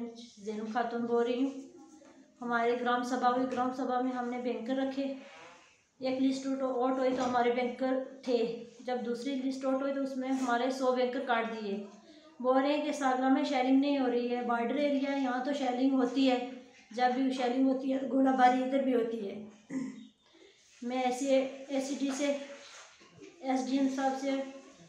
सरपंच जैनब खातून बोल रही हूँ। हमारे ग्राम सभा हुई ग्राम सभा में हमने बैंकर रखे। एक लिस्ट आउट हुई तो हमारे बैंकर थे। जब दूसरी लिस्ट आउट हुई तो उसमें हमारे सौ बैंकर काट दिए। बोल रहे हैं कि सागरा में शेयरिंग नहीं हो रही है। बॉर्डर एरिया है, यहाँ तो शेयरिंग होती है। जब भी शेयरिंग होती है, गोलाबारी इधर भी होती है। मैं ऐसे एस से एम साहब से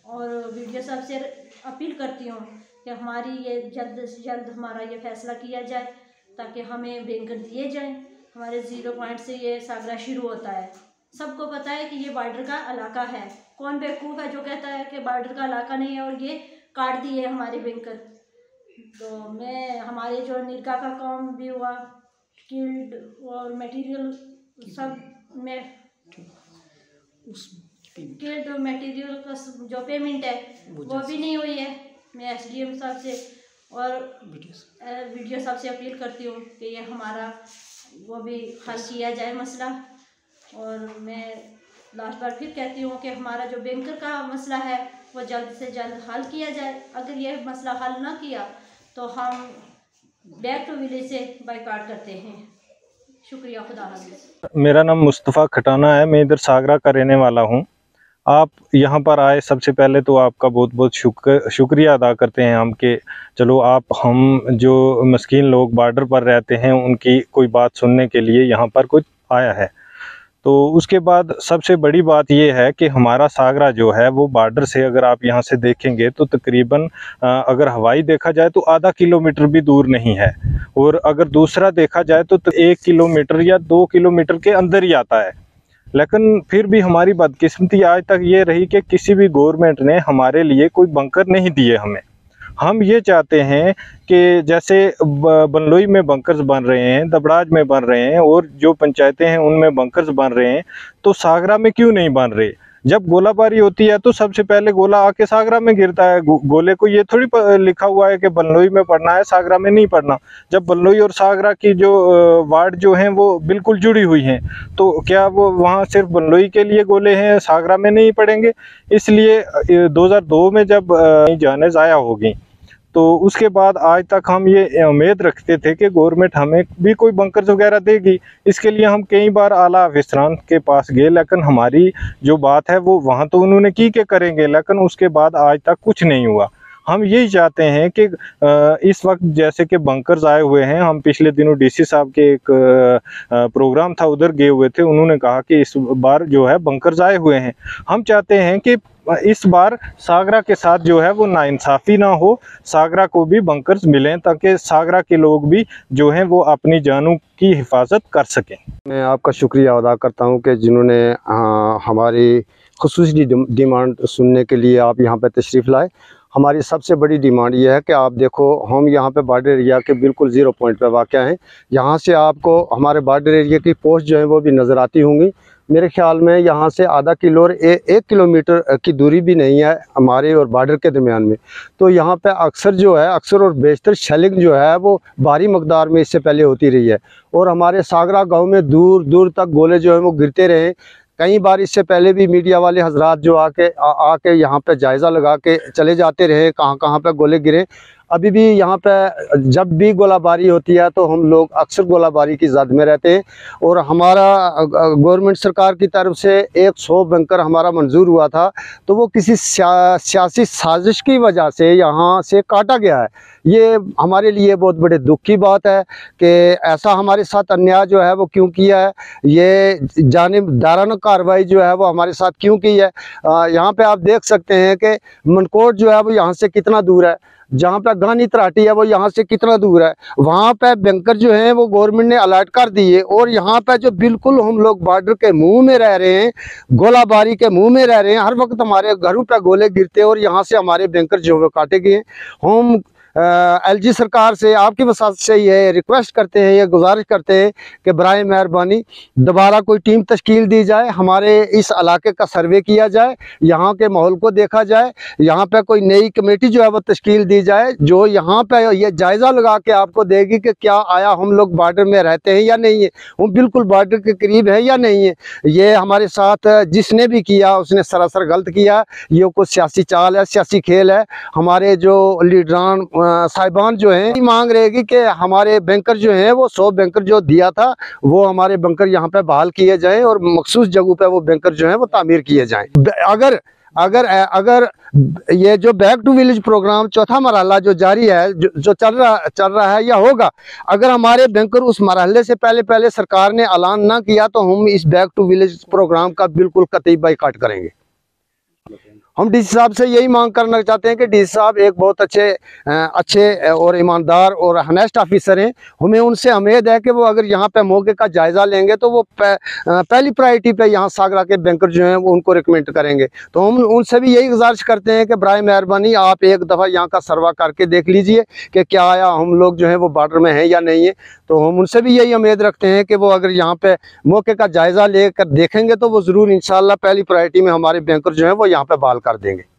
और वीडियो साहब से अपील करती हूँ कि हमारी ये जल्द से जल्द हमारा ये फैसला किया जाए ताकि हमें बैंकर दिए जाएँ। हमारे ज़ीरो पॉइंट से ये सागरा शुरू होता है। सबको पता है कि ये बॉर्डर का इलाका है। कौन बेवकूफ़ है जो कहता है कि बॉर्डर का इलाका नहीं है और ये काट दिए हमारे बैंकर तो मैं हमारे जो निरका का काम भी हुआ स्किल्ड और मटेरियल सब में स्किल्ड मटेरियल का जो पेमेंट है वो भी नहीं हुई है। मैं एस डी एम साहब से और वीडियो साहब से अपील करती हूँ कि ये हमारा वो भी हल किया जाए मसला। और मैं लास्ट बार फिर कहती हूँ कि हमारा जो बैंकर का मसला है वो जल्द से जल्द हल किया जाए। अगर ये मसला हल ना किया तो हम बैक टू विलेज से बाइकाट करते हैं। शुक्रिया खुदा हाफिज़। मेरा नाम मुस्तफ़ा खटाना है। मैं इधर सागरा का रहने वाला हूँ। आप यहाँ पर आए सबसे पहले तो आपका बहुत बहुत शुक्र शुक्रिया अदा करते हैं हम कि। चलो आप हम जो मस्किन लोग बॉर्डर पर रहते हैं उनकी कोई बात सुनने के लिए यहाँ पर कुछ आया है। तो उसके बाद सबसे बड़ी बात यह है कि हमारा सागरा जो है वो बॉर्डर से अगर आप यहाँ से देखेंगे तो तकरीबन अगर हवाई देखा जाए तो आधा किलोमीटर भी दूर नहीं है। और अगर दूसरा देखा जाए तो, तो एक किलोमीटर या दो किलोमीटर के अंदर ही आता है। लेकिन फिर भी हमारी बदकिस्मती आज तक ये रही कि किसी भी गवर्नमेंट ने हमारे लिए कोई बंकर नहीं दिए हमें। हम ये चाहते हैं कि जैसे बनलोई में बंकर्स बन रहे हैं, दबड़ाज में बन रहे हैं और जो पंचायतें हैं उनमें बंकर्स बन रहे हैं तो सागरा में क्यों नहीं बन रहे? जब गोलाबारी होती है तो सबसे पहले गोला आके सागरा में गिरता है। गो, गोले को ये थोड़ी लिखा हुआ है कि बल्लोई में पढ़ना है सागरा में नहीं पढ़ना जब बल्लोई और सागरा की जो वार्ड जो हैं वो बिल्कुल जुड़ी हुई हैं तो क्या वो वहाँ सिर्फ़ बल्लोई के लिए गोले हैं सागरा में नहीं पड़ेंगे? इसलिए 2002 में जब जाने ज़ाया होगी तो उसके बाद आज तक हम ये उम्मीद रखते थे कि गवर्नमेंट हमें भी कोई बंकर्स वगैरह देगी। इसके लिए हम कई बार आला अफसरान के पास गए, लेकिन हमारी जो बात है वो वहाँ तो उन्होंने की के करेंगे, लेकिन उसके बाद आज तक कुछ नहीं हुआ। हम यही चाहते हैं कि इस वक्त जैसे कि बंकर्स आए हुए हैं, हम पिछले दिनों डीसी साहब के एक प्रोग्राम था, उधर गए हुए थे, उन्होंने कहा कि इस बार जो है बंकर्स आए हुए हैं। हम चाहते हैं कि इस बार सागरा के साथ जो है वो नाइंसाफ़ी ना हो, सागरा को भी बंकर्स मिलें ताकि सागरा के लोग भी जो हैं वो अपनी जानों की हिफाजत कर सकें। मैं आपका शुक्रिया अदा करता हूँ कि जिन्होंने हमारी खसूस डिमांड सुनने के लिए आप यहाँ पर तशरीफ़ लाए। हमारी सबसे बड़ी डिमांड ये है कि आप देखो, हम यहाँ पे बॉर्डर एरिया के बिल्कुल ज़ीरो पॉइंट पे वाक़ हैं। यहाँ से आपको हमारे बॉर्डर एरिया की पोस्ट जो है वो भी नज़र आती होंगी। मेरे ख्याल में यहाँ से आधा किलो और एक किलोमीटर की दूरी भी नहीं है हमारे और बॉर्डर के दरमियान में। तो यहाँ पे अक्सर जो है, अक्सर और बेशतर शेलिंग जो है वो भारी मकदार में इससे पहले होती रही है। और हमारे सागरा गाँव में दूर दूर तक गोले जो हैं वो गिरते रहे। कई बार इससे पहले भी मीडिया वाले हजरात जो आके आके यहाँ पे जायज़ा लगा के चले जाते रहे कहाँ कहाँ पे गोले गिरे। अभी भी यहाँ पे जब भी गोलाबारी होती है तो हम लोग अक्सर गोलाबारी की जद में रहते हैं और हमारा गवर्नमेंट सरकार की तरफ़ से एक सौ बंकर हमारा मंजूर हुआ था तो वो किसी सियासी साजिश की वजह से यहाँ से काटा गया है। ये हमारे लिए बहुत बड़े दुख की बात है कि ऐसा हमारे साथ अन्याय जो है वो क्यों किया है? ये जानबदाराना कार्रवाई जो है वो हमारे साथ क्यों की है? यहाँ पे आप देख सकते हैं कि मनकोट जो है वो यहाँ से कितना दूर है। जहाँ पे गानी तराटी है, वो यहाँ से कितना दूर है? वहाँ पे बैंकर जो है, वो गवर्नमेंट ने अलर्ट कर दिए और यहाँ पे जो बिल्कुल हम लोग बॉर्डर के मुँह में रह रहे हैं, गोलाबारी के मुँह में रह रहे हैं, हर वक्त हमारे घरों पे गोले गिरते हैं और यहाँ से हमारे बैंकर जो है काटे गए हम एलजी सरकार से आपकी वसात से ये रिक्वेस्ट करते हैं, ये गुजारिश करते हैं कि बर मेहरबानी, दोबारा कोई टीम तश्कील दी जाए, हमारे इस इलाके का सर्वे किया जाए, यहाँ के माहौल को देखा जाए, यहाँ पे कोई नई कमेटी जो है वो तश्कील दी जाए, जो यहाँ पे ये जायज़ा लगा के आपको देगी कि क्या आया, हम लोग बॉर्डर में रहते हैं या नहीं है, हम बिल्कुल बॉर्डर के करीब है या नहीं है, ये हमारे साथ जिसने भी किया, उसने सरासर गलत किया, ये कोई सियासी चाल है, सियासी खेल है, हमारे जो लीडरान साहिबान जो हैं मांग रहेगी कि हमारे बैंकर जो हैं वो सौ बैंकर जो दिया था वो हमारे बैंकर यहाँ पे बहाल किए जाएँ और मखसूस जगहों पे वो बैंकर जो हैं वो तामीर किए जाएँ। अगर अगर अगर ये जो बैक टू विलेज प्रोग्राम चौथा मरहला जो जारी है जो, जो चल रहा चल रहा है या होगा अगर हमारे बैंकर उस मरहले से पहले पहले सरकार ने ऐलान ना किया तो हम इस बैक टू विलेज प्रोग्राम का बिल्कुल कतई बाइकाट करेंगे। हम डी सी साहब से यही मांग करना चाहते हैं कि डी सी साहब एक बहुत अच्छे अच्छे और ईमानदार और हनेस्ट ऑफिसर हैं। हमें उनसे उम्मीद है कि वो अगर यहाँ पे मौके का जायज़ा लेंगे तो वो पहली प्रायोरिटी पे यहाँ सागरा के बैंकर जो हैं वो उनको रिकमेंड करेंगे। तो हम उनसे भी यही गुजारिश करते हैं कि बर मेहरबानी, आप एक दफ़ा यहाँ का सर्वा करके देख लीजिए कि क्या आया हम लोग जो है वो बॉर्डर में हैं या नहीं है। तो हम उनसे भी यही उम्मीद रखते हैं कि वो अगर यहाँ पे मौके का जायज़ा लेकर देखेंगे तो वो ज़रूर इन पहली प्रायोरिटी में हमारे बैंकर जो है वो यहाँ पे बहाल कर देंगे।